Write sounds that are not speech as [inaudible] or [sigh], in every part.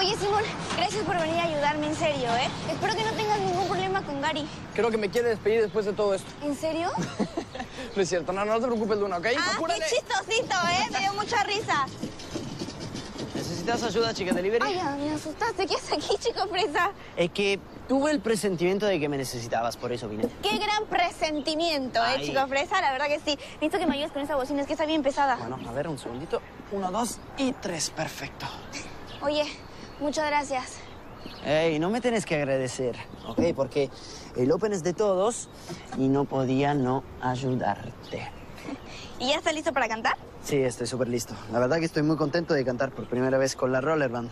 Oye, Simón, gracias por venir a ayudarme, en serio, ¿eh? Espero que no tengas ningún problema con Gary. Creo que me quiere despedir después de todo esto. ¿En serio? [laughs] no es cierto, no, no te preocupes, Luna, ¿ok? Ah, Apúrale. qué chistosito, ¿eh? Me dio mucha risa. ¿Necesitas ayuda, chica delivery? Ay, ya, me asustaste. ¿Qué haces aquí, chico fresa? Es que tuve el presentimiento de que me necesitabas, por eso vine. Qué gran presentimiento, ¿eh, chico fresa? La verdad que sí. Necesito que me ayudes con esa bocina, es que está bien pesada. Bueno, a ver, un segundito. Uno, dos y tres, perfecto. Oye, muchas gracias. Ey, no me tienes que agradecer, ¿ok? Porque el Open es de todos y no podía no ayudarte. [laughs] ¿Y ya está listo para cantar? Sí, estoy súper listo. La verdad que estoy muy contento de cantar por primera vez con la Roller Band.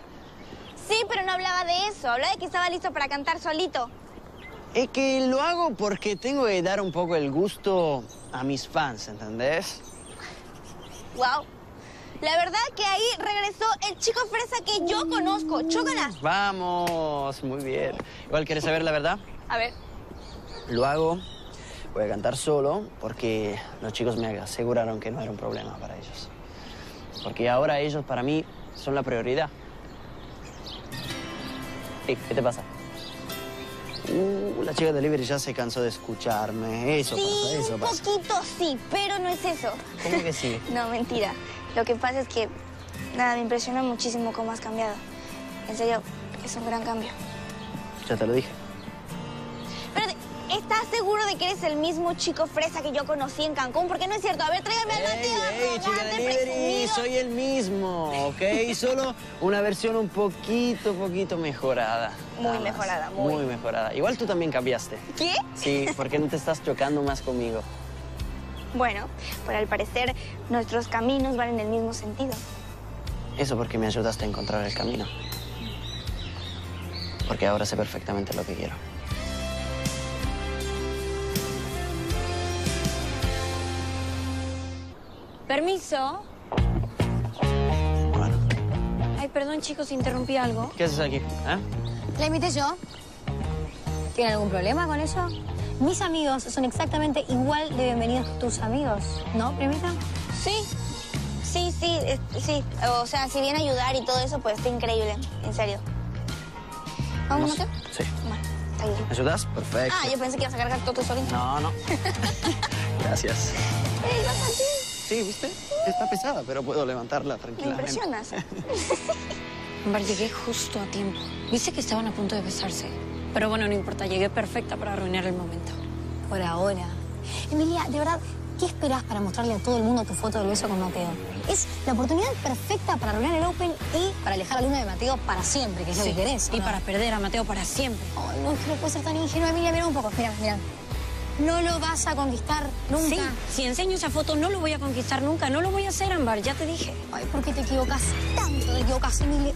Sí, pero no hablaba de eso. Hablaba de que estaba listo para cantar solito. Es que lo hago porque tengo que dar un poco el gusto a mis fans, ¿entendés? Wow. La verdad que ahí regresó el chico fresa que yo conozco. Chócala. Vamos, muy bien. Igual, ¿quieres saber la verdad? A ver. Lo hago, voy a cantar solo porque los chicos me aseguraron que no era un problema para ellos. Porque ahora ellos para mí son la prioridad. ¿Qué te pasa? Uh, la chica de delivery ya se cansó de escucharme. Eso sí, pasa, eso un pasa. poquito sí, pero no es eso. ¿Cómo que sí? [laughs] No, mentira. Lo que pasa es que, nada, me impresiona muchísimo cómo has cambiado. En serio, es un gran cambio. Ya te lo dije. Espérate, ¿estás seguro de que eres el mismo chico fresa que yo conocí en Cancún? Porque no es cierto. A ver, tráigame al Mateo. ey, chica arrogante, delivery, presumido. soy el mismo, ¿ok? Solo una versión un poquito, poquito mejorada. Muy mejorada, muy. Muy mejorada. Igual tú también cambiaste. ¿Qué? Sí, porque no te estás chocando más conmigo. Bueno, pues al parecer nuestros caminos van en el mismo sentido. Eso porque me ayudaste a encontrar el camino. Porque ahora sé perfectamente lo que quiero. Permiso. Bueno, Ay, perdón, chicos, interrumpí algo. ¿qué haces aquí? ¿Eh? La invité yo. ¿Tienen algún problema con eso? Mis amigos son exactamente igual de bienvenidos que tus amigos, ¿no, primita? Sí, sí, sí, eh, sí. O sea, si viene a ayudar y todo eso, pues está increíble. En serio. ¿Vamos. Mateo? Sí. Bueno, está bien. ¿Me ayudas? Perfecto. Ah, yo pensé que ibas a cargar todo solito. No, no. [laughs] Gracias. Ey. Sí, ¿viste? Está pesada, pero puedo levantarla Me tranquilamente. impresionas. [laughs] Ambar, llegué justo a tiempo. Viste que estaban a punto de besarse. Pero bueno, no importa, llegué perfecta para arruinar el momento. Por ahora. Emilia, de verdad, ¿qué esperas para mostrarle a todo el mundo tu foto del beso con Mateo? Es la oportunidad perfecta para arruinar el Open y para alejar a Luna de Mateo para siempre, que es lo que querés. ¿o Y no? para perder a Mateo para siempre. Ay, no, es que no puede ser tan ingenua, Emilia. Mira un poco, mira, mira. No lo vas a conquistar nunca. Sí, si enseño esa foto no lo voy a conquistar nunca. No lo voy a hacer, Ambar, ya te dije. Ay, ¿por qué te equivocas tanto? Te equivocas, Emilia.